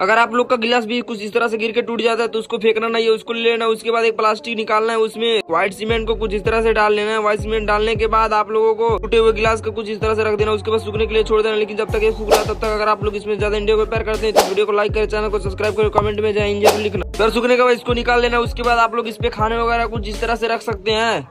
अगर आप लोग का गिलास भी कुछ इस तरह से गिर के टूट जाता है तो उसको फेंकना नहीं है, उसको ले लेना उसके बाद एक प्लास्टिक निकालना है, उसमें व्हाइट सीमेंट को कुछ इस तरह से डाल लेना है। व्हाइट सीमेंट डालने के बाद आप लोगों को टूटे हुए गिलास को कुछ इस तरह से रख देना उसके बाद सूखने के लिए छोड़ देना लेकिन जब तक ये सूख रहा तब तक अगर आप लोग इसमें ज़्यादा इंडिया को प्यार करते हैं तो वीडियो को लाइक करें चैनल को सब्सक्राइब करें कमेंट में जाए इंडिया लिखना। सर सूखने के बाद इसको निकाल लेना उसके बाद आप लोग इस पे खाने वगैरह कुछ इस तरह से रख सकते हैं।